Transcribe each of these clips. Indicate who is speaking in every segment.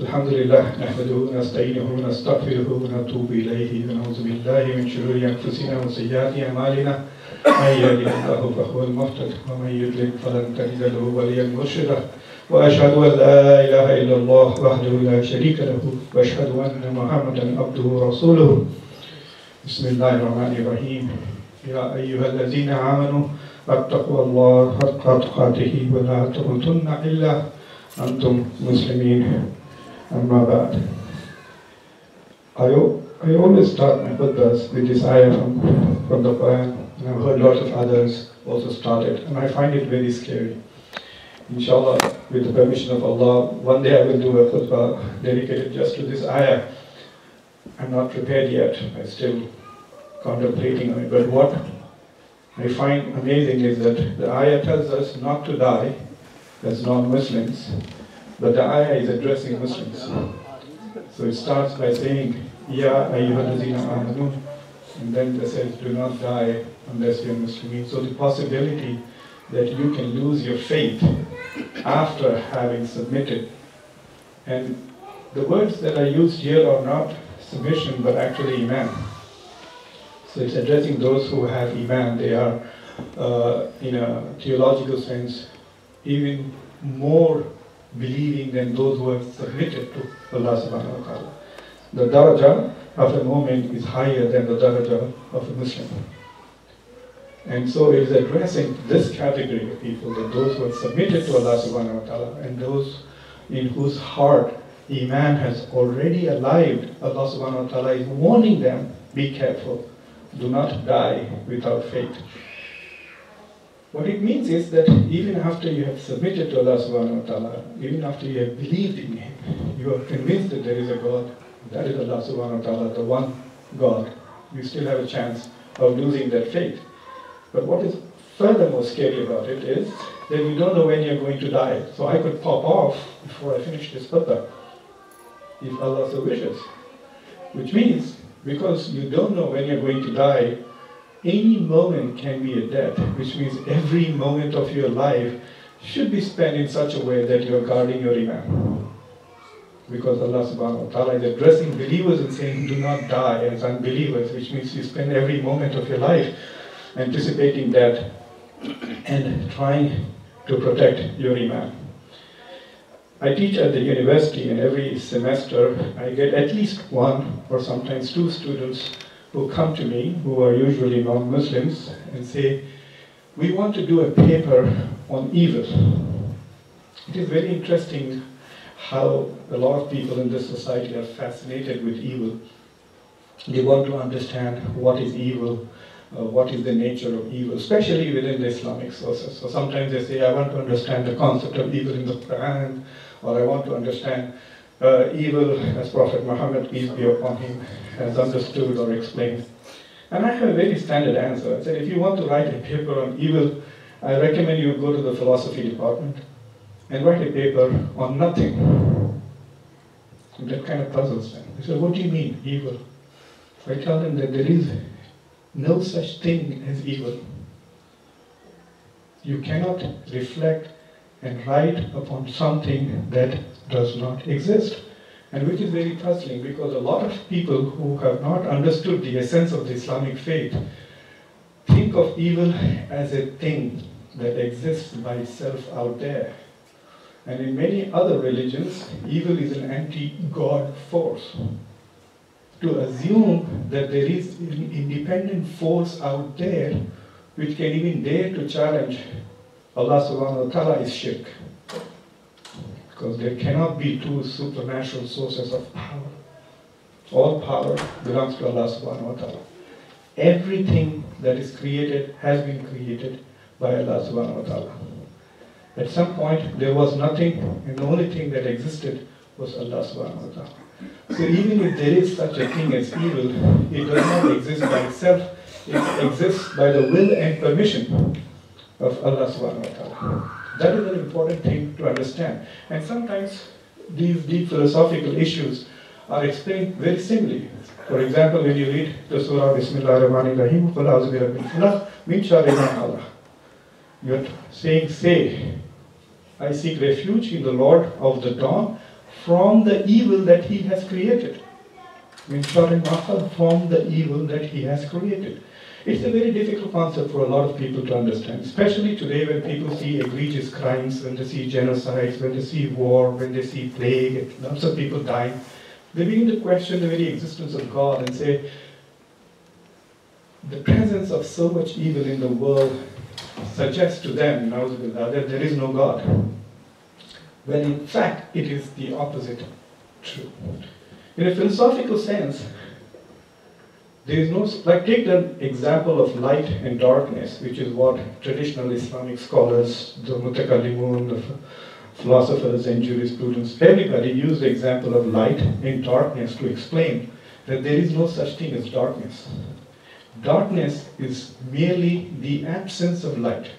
Speaker 1: الحمد لله نحمده ونستعينه ونستغفره ونتوب إليه ونعوذ بالله من شرور أنفسنا وسيئات أعمالنا. من يهده الله فهو المهتد ومن يضلل فلن تجد له وليا مرشدا. وأشهد أن لا إله إلا الله وحده لا شريك له وأشهد أن محمدا عبده ورسوله. بسم الله الرحمن الرحيم. يا أيها الذين آمنوا اتقوا الله حق تقاته ولا تموتن إلا أنتم مسلمين أما بعد I, I always start my khutbahs with this ayah from, from the Quran and I've heard lots of others also start it and I find it very scary. Inshallah, with the permission of Allah, one day I will do a khutbah dedicated just to this ayah. I'm not prepared yet. I'm still contemplating on it. But what I find amazing is that the ayah tells us not to die as non-Muslims, but the ayah is addressing Muslims. So it starts by saying, Ya ayyuhallazina amanu, and then it says, do not die unless you're Muslim. So the possibility that you can lose your faith after having submitted. And the words that are used here are not submission, but actually iman. So it's addressing those who have iman. They are, uh, in a theological sense, even more believing than those who have submitted to Allah subhanahu wa ta'ala. The daraja of a mu'min is higher than the daraja of a Muslim. And so it is addressing this category of people, that those who have submitted to Allah subhanahu wa ta'ala and those in whose heart Iman has already arrived, Allah subhanahu wa ta'ala is warning them, be careful, do not die without faith. What it means is that even after you have submitted to Allah subhanahu wa ta'ala, even after you have believed in Him, you are convinced that there is a God, that is Allah subhanahu wa ta'ala, the one God, you still have a chance of losing that faith. But what is furthermore scary about it is that you don't know when you're going to die. So I could pop off before I finish this khutbah, if Allah so wishes. Which means, because you don't know when you're going to die, any moment can be a death, which means every moment of your life should be spent in such a way that you're guarding your iman. Because Allah subhanahu wa ta'ala is addressing believers and saying, do not die as unbelievers, which means you spend every moment of your life anticipating that and trying to protect your iman. I teach at the university and every semester I get at least one or sometimes two students who come to me, who are usually non-Muslims, and say, we want to do a paper on evil. It is very interesting how a lot of people in this society are fascinated with evil. They want to understand what is evil, uh, what is the nature of evil, especially within the Islamic sources. So sometimes they say, I want to understand the concept of evil in the Quran, or I want to understand uh, evil as Prophet Muhammad, peace be upon him, has understood or explained. And I have a very standard answer. I said, if you want to write a paper on evil, I recommend you go to the philosophy department and write a paper on nothing. And that kind of puzzles them. They said, what do you mean, evil? I tell them that there is no such thing as evil. You cannot reflect and write upon something that does not exist. And which is very puzzling because a lot of people who have not understood the essence of the Islamic faith think of evil as a thing that exists by itself out there. And in many other religions, evil is an anti-God force. To assume that there is an independent force out there which can even dare to challenge Allah subhanahu wa ta'ala is shirk. Because there cannot be two supernatural sources of power. All power belongs to Allah subhanahu wa ta'ala. Everything that is created has been created by Allah subhanahu wa ta'ala. At some point there was nothing and the only thing that existed was Allah subhanahu wa ta'ala. So even if there is such a thing as evil, it does not exist by itself. It exists by the will and permission of Allah subhanahu wa ta'ala. That is an important thing to understand. And sometimes these deep philosophical issues are explained very simply. For example, when you read the Surah Bismillah Rahman Rahim, Allah. You are saying, say, I seek refuge in the Lord of the dawn from the evil that he has created. Min from the evil that he has created. It's a very difficult concept for a lot of people to understand, especially today when people see egregious crimes, when they see genocides, when they see war, when they see plague, lots of people dying. They begin to question the very existence of God and say, the presence of so much evil in the world suggests to them, that there is no God. When in fact it is the opposite true. In a philosophical sense, there is no, like take the example of light and darkness, which is what traditional Islamic scholars, the mutakallimun, the philosophers and jurisprudents, everybody use the example of light and darkness to explain that there is no such thing as darkness. Darkness is merely the absence of light.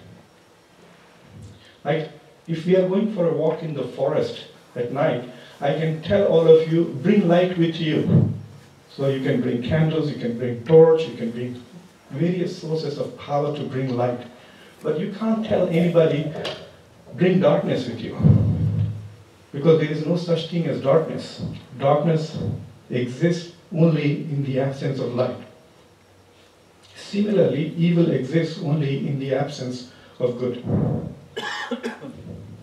Speaker 1: Like if we are going for a walk in the forest at night, I can tell all of you, bring light with you. So you can bring candles, you can bring torch, you can bring various sources of power to bring light. But you can't tell anybody, bring darkness with you. Because there is no such thing as darkness. Darkness exists only in the absence of light. Similarly, evil exists only in the absence of good.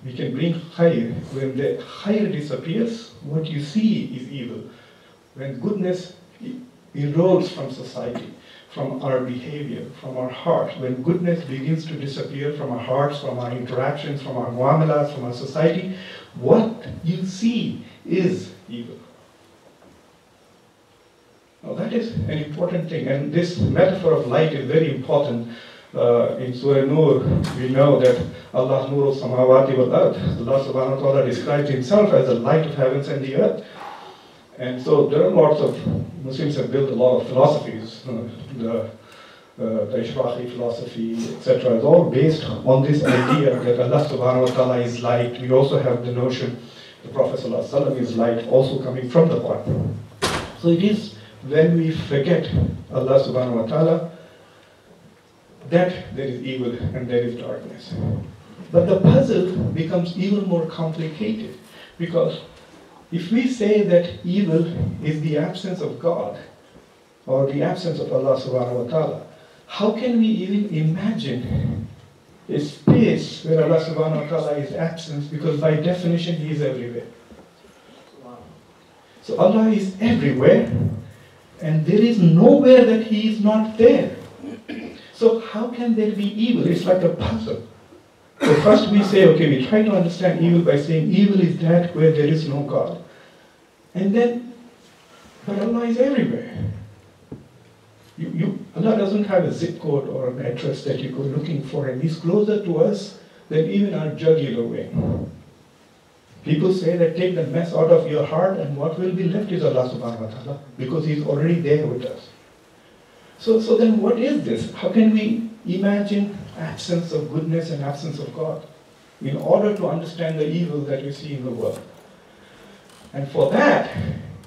Speaker 1: we can bring khair. When the khair disappears, what you see is evil. When goodness erodes from society, from our behavior, from our heart, when goodness begins to disappear from our hearts, from our interactions, from our muamalas, from our society, what you see is evil. Now that is an important thing, and this metaphor of light is very important. Uh, in Surah Nur, we know that Allah Nur Samawati wal Allah subhanahu wa ta'ala describes himself as the light of heavens and the earth. And so there are lots of, Muslims have built a lot of philosophies, the, uh, philosophy, etc. is all based on this idea that Allah subhanahu wa ta'ala is light. We also have the notion the Prophet is light, also coming from the Quran. So it is when we forget Allah subhanahu wa ta'ala that there is evil and there is darkness. But the puzzle becomes even more complicated because if we say that evil is the absence of God or the absence of Allah subhanahu wa ta'ala, how can we even imagine a space where Allah subhanahu wa ta'ala is absent because by definition He is everywhere. So Allah is everywhere and there is nowhere that He is not there. So how can there be evil? It's like a puzzle. So first we say, okay, we try to understand evil by saying evil is that where there is no God. And then, but Allah is everywhere. You, you, Allah doesn't have a zip code or an address that you go looking for, and He's closer to us than even our jugular vein. People say that take the mess out of your heart, and what will be left is Allah subhanahu wa ta'ala, because He's already there with us. So, so then what is this? How can we imagine absence of goodness and absence of God in order to understand the evil that we see in the world? And for that,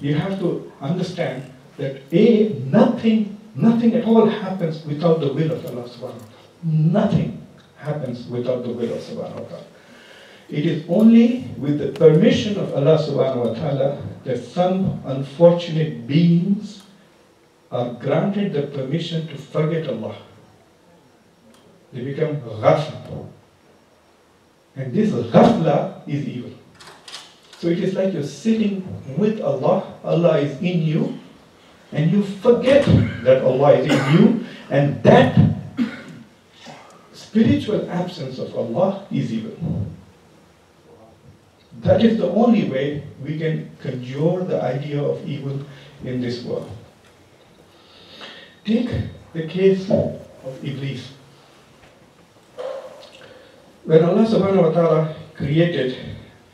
Speaker 1: you have to understand that A, nothing, nothing at all happens without the will of Allah subhanahu wa ta'ala. Nothing happens without the will of subhanahu wa ta'ala. It is only with the permission of Allah subhanahu wa ta'ala that some unfortunate beings are granted the permission to forget Allah. They become ghafla. And this ghafla is evil. So it is like you're sitting with Allah, Allah is in you, and you forget that Allah is in you, and that spiritual absence of Allah is evil. That is the only way we can conjure the idea of evil in this world. Take the case of Iblis. When Allah subhanahu wa ta'ala created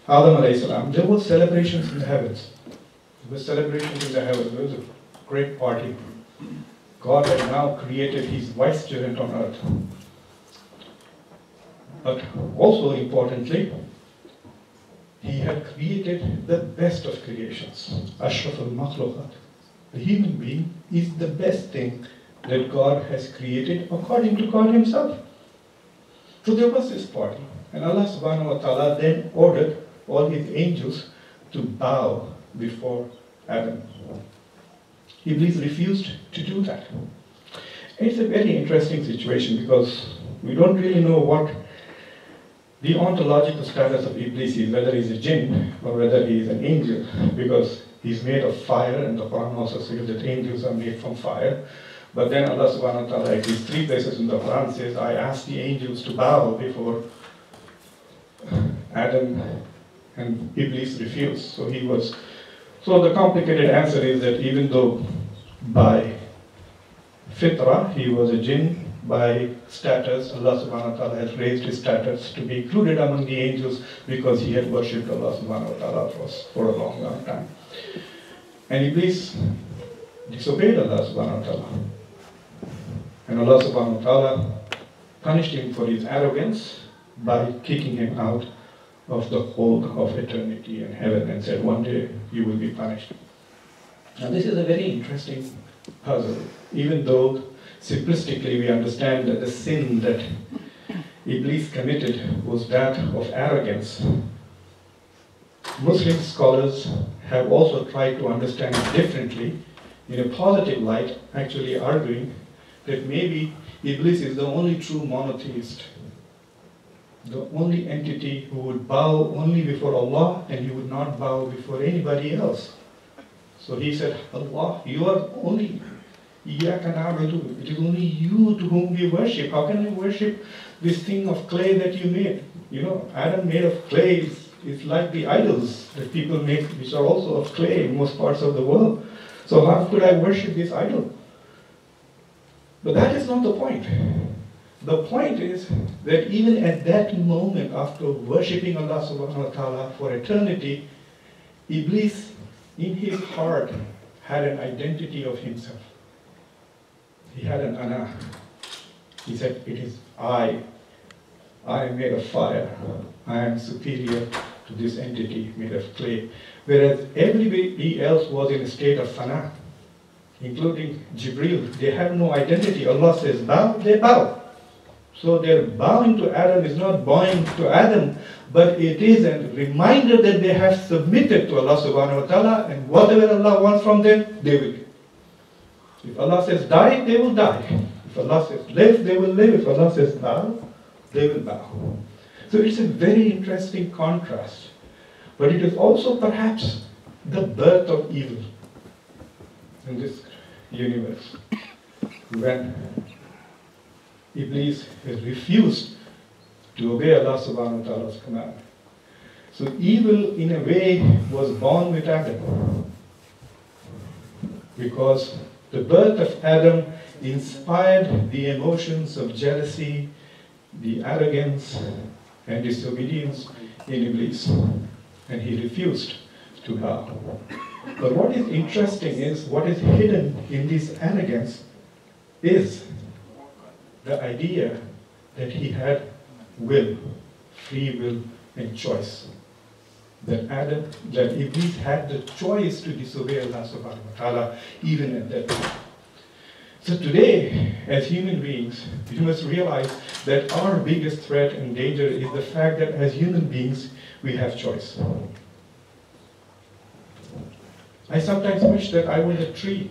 Speaker 1: Adam alayhi salam, there were celebrations in the heavens. There were celebrations in the heavens. There was a great party. God had now created his vicegerent on earth. But also importantly, he had created the best of creations, Ashraf al Makhluqat. The human being is the best thing that God has created according to God Himself. So there was this party. And Allah subhanahu wa ta'ala then ordered all his angels to bow before Adam. Iblis refused to do that. It's a very interesting situation because we don't really know what the ontological status of Iblis is, whether he's a jinn or whether he is an angel, because he's made of fire, and the Quran also says that angels are made from fire. But then Allah subhanahu wa ta'ala, at these three places in the Quran, says, I asked the angels to bow before Adam, and Iblis refused. So he was. So the complicated answer is that even though by fitra he was a jinn, by status, Allah subhanahu wa ta'ala has raised his status to be included among the angels because he had worshipped Allah subhanahu wa ta'ala for, for a long, long time. And Iblis disobeyed Allah subhanahu wa ta'ala. And Allah subhanahu wa ta'ala punished him for his arrogance by kicking him out of the hold of eternity and heaven and said, one day you will be punished. Now this is a very interesting puzzle, even though simplistically we understand that the sin that Iblis committed was that of arrogance. Muslim scholars have also tried to understand it differently in a positive light, actually arguing that maybe Iblis is the only true monotheist, the only entity who would bow only before Allah and he would not bow before anybody else. So he said, Allah, you are only it is only you to whom we worship. How can we worship this thing of clay that you made? You know, Adam made of clay is, is like the idols that people make, which are also of clay in most parts of the world. So how could I worship this idol? But that is not the point. The point is that even at that moment, after worshipping Allah subhanahu wa ta'ala for eternity, Iblis in his heart had an identity of himself. He had an ana. He said, It is I. I am made of fire. I am superior to this entity made of clay. Whereas everybody else was in a state of fana, including Jibril. They have no identity. Allah says, bow, they bow. So their bowing to Adam is not bowing to Adam, but it is a reminder that they have submitted to Allah subhanahu wa ta'ala, and whatever Allah wants from them, they will if Allah says die, they will die. If Allah says live, they will live. If Allah says bow, they will bow. So it's a very interesting contrast. But it is also perhaps the birth of evil in this universe. When Iblis has refused to obey Allah subhanahu wa ta'ala's command. So evil in a way was born with Adam. Because the birth of Adam inspired the emotions of jealousy, the arrogance, and disobedience in Iblis, and he refused to bow. But what is interesting is what is hidden in this arrogance is the idea that he had will, free will, and choice that Adam, that Iblis had the choice to disobey Allah subhanahu wa ta'ala even at that time. So today, as human beings, we must realize that our biggest threat and danger is the fact that as human beings, we have choice. I sometimes wish that I was a tree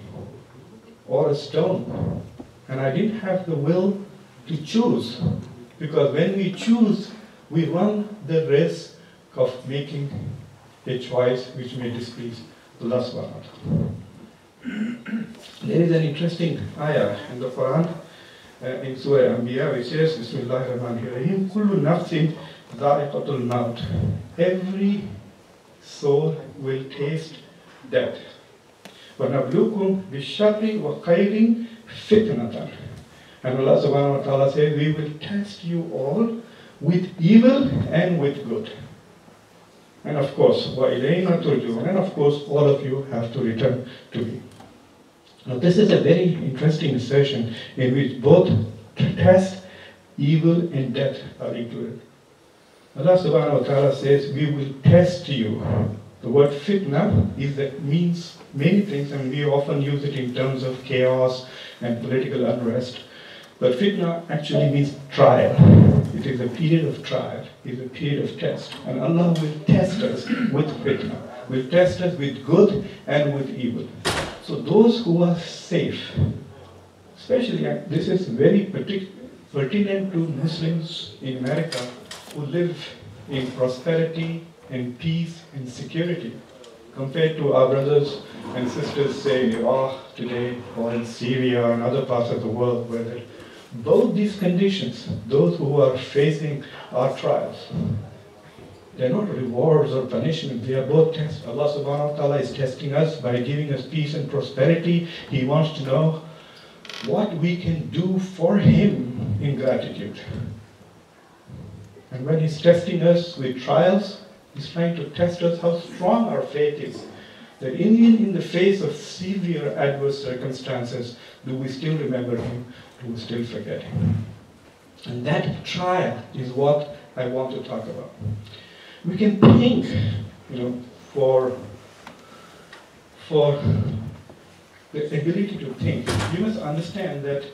Speaker 1: or a stone, and I didn't have the will to choose. Because when we choose, we run the risk of making a choice which may displease Allah subhanahu. There is an interesting ayah in the Quran, uh, in Surah Anbiya, which says, Bismillah ar-Rahman ar-Rahim, Kullu nafsin dha'iqatul maut. Every soul will taste death. وَنَبْلُوكُمْ بِالشَّرِّ وَخَيْرٍ فِتْنَةً And Allah subhanahu wa ta'ala says, we will test you all with evil and with good. And of course, وَإِلَيْنَا تُرْجُونَ And of course, all of you have to return to me. Now this is a very interesting session in which both test, evil, and death are included. Allah subhanahu wa ta'ala says, we will test you. the word fitna is that means many things, and we often use it in terms of chaos and political unrest. But fitna actually means trial. It is a period of trial. It is a period of test. And Allah will test us with fitna, will test us with good and with evil. So those who are safe, especially this is very pertinent to Muslims in America who live in prosperity and peace and security compared to our brothers and sisters say in Iraq today or in Syria and other parts of the world where both these conditions, those who are facing our trials, they're not rewards or punishment, they are both tests. Allah subhanahu wa ta'ala is testing us by giving us peace and prosperity. He wants to know what we can do for Him in gratitude. And when He's testing us with trials, He's trying to test us how strong our faith is. That even in the face of severe adverse circumstances, do we still remember Him? Do we still forget Him? And that trial is what I want to talk about. We can think, you know, for for the ability to think. You must understand that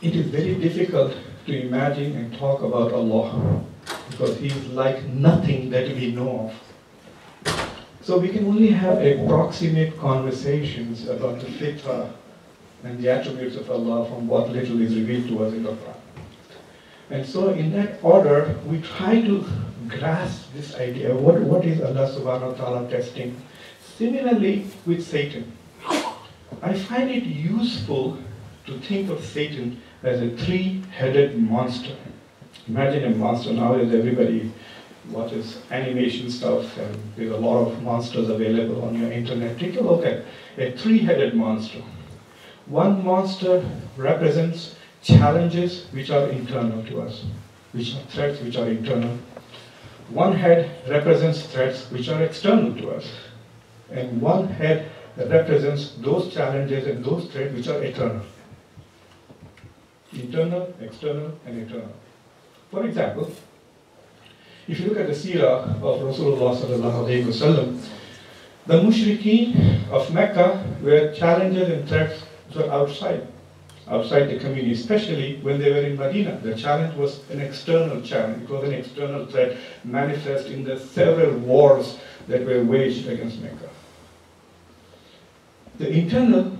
Speaker 1: it is very difficult to imagine and talk about Allah because He is like nothing that we know of. So we can only have approximate conversations about the fitrah and the attributes of Allah from what little is revealed to us in the Quran. And so in that order, we try to grasp this idea. What, what is Allah subhanahu wa ta'ala testing? Similarly with Satan. I find it useful to think of Satan as a three-headed monster. Imagine a monster. Nowadays everybody watches animation stuff and there's a lot of monsters available on your internet. Take a look at a three-headed monster. One monster represents challenges which are internal to us, which are threats which are internal. One head represents threats which are external to us. And one head represents those challenges and those threats which are eternal. Internal, external, and eternal. For example, if you look at the seerah of Rasulullah the mushrikeen of Mecca were challenges and threats were outside, outside the community, especially when they were in Medina. The challenge was an external challenge. It was an external threat manifest in the several wars that were waged against Mecca. The internal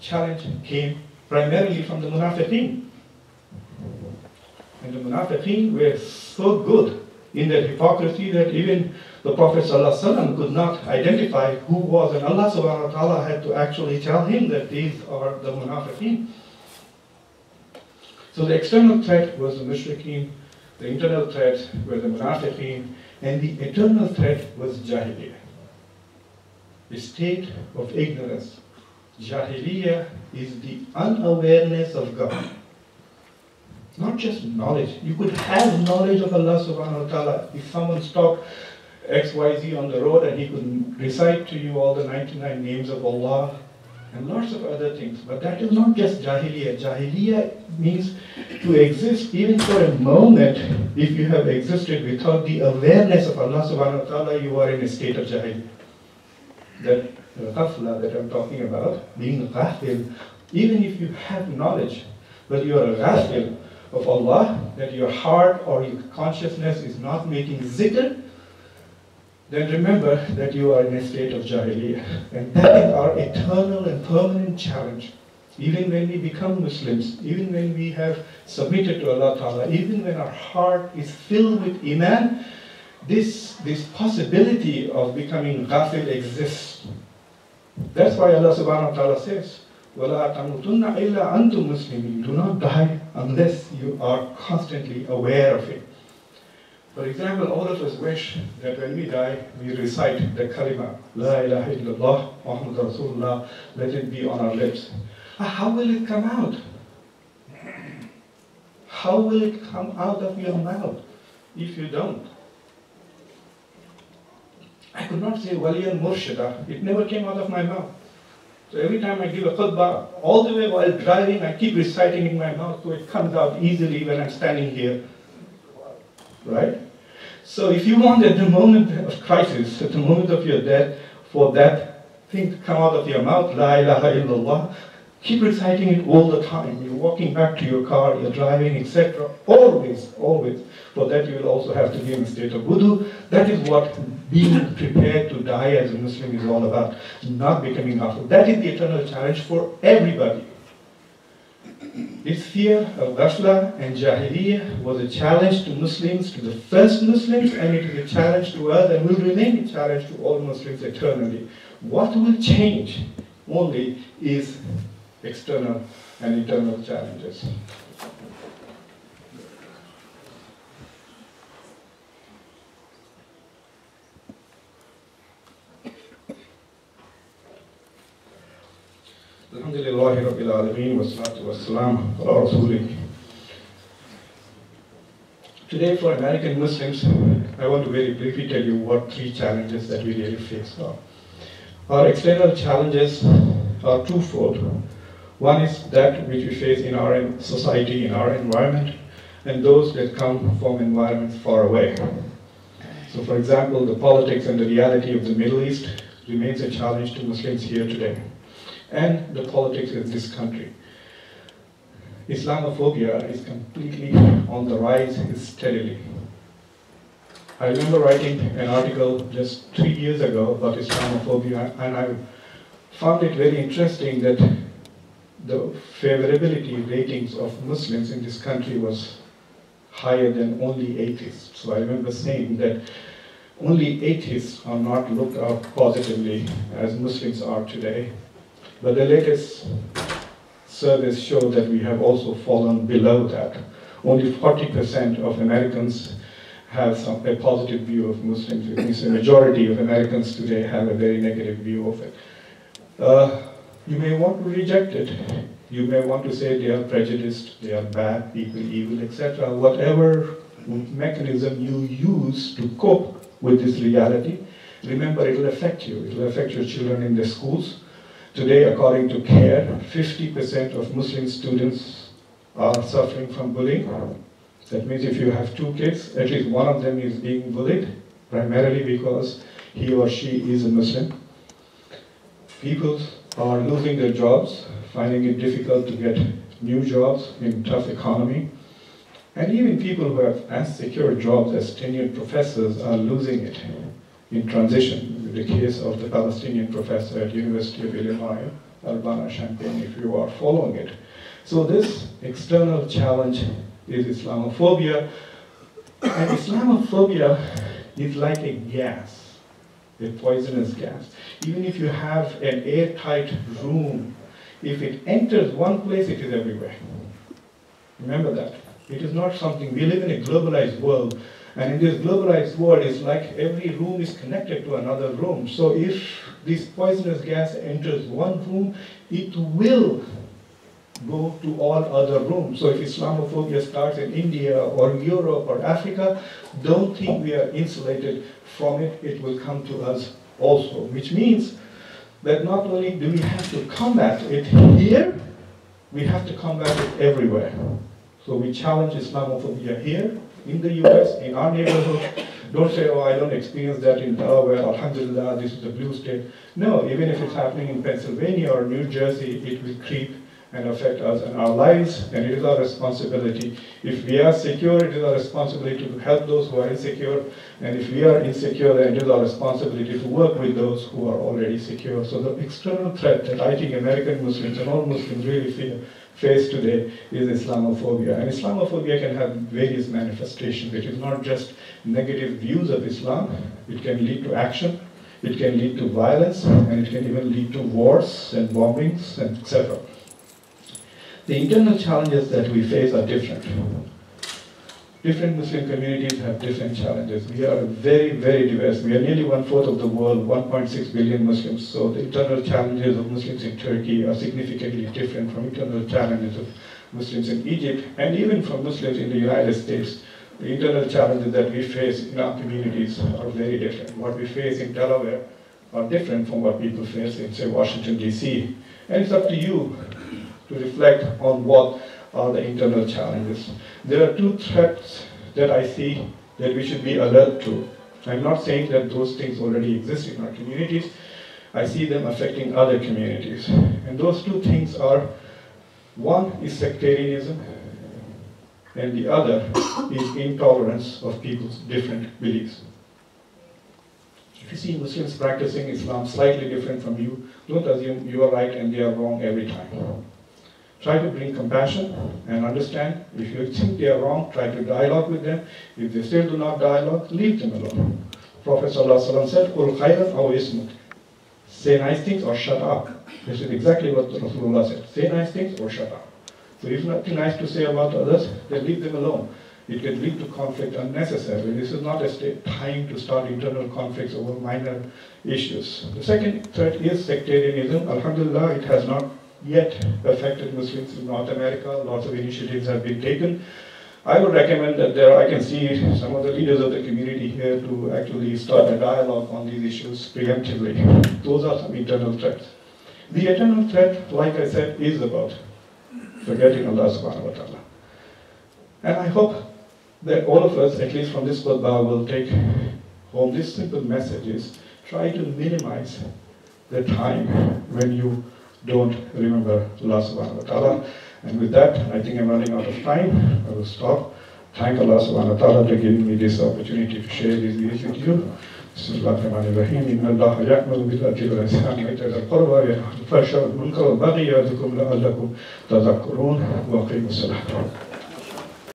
Speaker 1: challenge came primarily from the munafiqeen. And the munafiqeen were so good in their hypocrisy that even the Prophet ﷺ could not identify who was, and Allah subhanahu wa ta'ala had to actually tell him that these are the munafiqeen. So the external threat was the mushrikeen, the internal threat were the munafiqeen, and the eternal threat was jahiliyyah, The state of ignorance. Jahiliyyah is the unawareness of God. Not just knowledge. You could have knowledge of Allah subhanahu wa ta'ala. If someone stopped XYZ on the road and he could recite to you all the 99 names of Allah and lots of other things. But that is not just Jahiliyyah. Jahiliyyah means to exist even for a moment. If you have existed without the awareness of Allah subhanahu wa ta'ala, you are in a state of Jahiliyyah. That ghafla that I'm talking about, being ghafil, even if you have knowledge, but you are a ghafil, of Allah, that your heart or your consciousness is not making zikr, then remember that you are in a state of jahiliyyah. And that is our eternal and permanent challenge. Even when we become Muslims, even when we have submitted to Allah Ta'ala, even when our heart is filled with Iman, this, this possibility of becoming ghafil exists. That's why Allah Subhanahu wa Ta'ala says, وَلَا تَمُوتُنَّ إِلَّا أَنْتُمْ مُسْلِمِينَ Do not die unless you are constantly aware of it. For example, all of us wish that when we die, we recite the kalima, La ilaha illallah, Muhammad Rasulullah, let it be on our lips. How will it come out? How will it come out of your mouth if you don't? I could not say Waliyan Murshida. It never came out of my mouth. So every time I give a khutbah, all the way while driving, I keep reciting in my mouth so it comes out easily when I'm standing here. Right? So if you want at the moment of crisis, at the moment of your death, for that thing to come out of your mouth, La ilaha illallah, Keep reciting it all the time. You're walking back to your car, you're driving, etc. Always, always. For that, you will also have to be in a state of wudu. That is what being prepared to die as a Muslim is all about, not becoming Kafir. That is the eternal challenge for everybody. This fear of ghafla and jahiliyyah was a challenge to Muslims, to the first Muslims, and it is a challenge to us and will remain a challenge to all Muslims eternally. What will change only is external and internal challenges. الحمد لله رب العالمين والصلاة والسلام على رسوله Today for American Muslims, I want to very briefly tell you what three challenges that we really face are. Our external challenges are twofold. One is that which we face in our society, in our environment, and those that come from environments far away. So for example, the politics and the reality of the Middle East remains a challenge to Muslims here today, and the politics in this country. Islamophobia is completely on the rise steadily. I remember writing an article just three years ago about Islamophobia, and I found it very interesting that the favorability ratings of Muslims in this country was higher than only atheists. So I remember saying that only atheists are not looked at positively as Muslims are today. But the latest surveys show that we have also fallen below that. Only 40% of Americans have some, a positive view of Muslims. It means the majority of Americans today have a very negative view of it. Uh, you may want to reject it. You may want to say they are prejudiced, they are bad people, evil, etc. Whatever mechanism you use to cope with this reality, remember it will affect you. It will affect your children in the schools. Today, according to CAIR, 50% of Muslim students are suffering from bullying. That means if you have two kids, at least one of them is being bullied, primarily because he or she is a Muslim. People are losing their jobs, finding it difficult to get new jobs in tough economy. And even people who have as secure jobs as tenured professors are losing it in transition. The case of the Palestinian professor at University of Illinois, Urbana Champaign, if you are following it. So this external challenge is Islamophobia. And Islamophobia is like a gas a poisonous gas. Even if you have an airtight room, if it enters one place, it is everywhere. Remember that. It is not something, we live in a globalized world, and in this globalized world, it's like every room is connected to another room. So if this poisonous gas enters one room, it will go to all other rooms. So if Islamophobia starts in India or Europe or Africa, don't think we are insulated from it. It will come to us also, which means that not only do we have to combat it here, we have to combat it everywhere. So we challenge Islamophobia here, in the US, in our neighborhood. Don't say, oh, I don't experience that in Delaware, Alhamdulillah, this is a blue state. No, even if it's happening in Pennsylvania or New Jersey, it will creep and affect us and our lives, and it is our responsibility. If we are secure, it is our responsibility to help those who are insecure, and if we are insecure, then it is our responsibility to work with those who are already secure. So the external threat that I think American Muslims and all Muslims really feel, face today is Islamophobia. And Islamophobia can have various manifestations. It is not just negative views of Islam, it can lead to action, it can lead to violence, and it can even lead to wars and bombings, and etc. The internal challenges that we face are different. Different Muslim communities have different challenges. We are very, very diverse. We are nearly one-fourth of the world, 1.6 billion Muslims. So the internal challenges of Muslims in Turkey are significantly different from internal challenges of Muslims in Egypt, and even from Muslims in the United States. The internal challenges that we face in our communities are very different. What we face in Delaware are different from what people face in, say, Washington, D.C. And it's up to you to reflect on what are the internal challenges. There are two threats that I see that we should be alert to. I'm not saying that those things already exist in our communities. I see them affecting other communities. And those two things are one is sectarianism, and the other is intolerance of people's different beliefs. If you see Muslims practicing Islam slightly different from you, don't assume you are right and they are wrong every time. Try to bring compassion and understand. If you think they are wrong, try to dialogue with them. If they still do not dialogue, leave them alone. Prophet ﷺ said, Qul khayran aw ismut. Say nice things or shut up. This is exactly what Rasulullah said. Say nice things or shut up. So if nothing nice to say about others, then leave them alone. It can lead to conflict unnecessarily. This is not a time to start internal conflicts over minor issues. The second threat is sectarianism. Alhamdulillah, it has not yet affected Muslims in North America. Lots of initiatives have been taken. I would recommend that there, I can see some of the leaders of the community here to actually start a dialogue on these issues preemptively. Those are some internal threats. The eternal threat, like I said, is about forgetting Allah subhanahu wa ta'ala. And I hope that all of us, at least from this khutbah, will take home this simple message is try to minimize the time when you don't remember Allah subhanahu wa ta'ala. And with that, I think I'm running out of time. I will stop. Thank Allah subhanahu wa ta'ala for giving me this opportunity to share these views with you. بسم الله الرحمن الرحيم إن الله يأمر بالعدل والإحسان وإيتاء ذي القربى وينهى عن الفحشاء والمنكر والبغي يعظكم لعلكم تذكرون وأقيموا الصلاة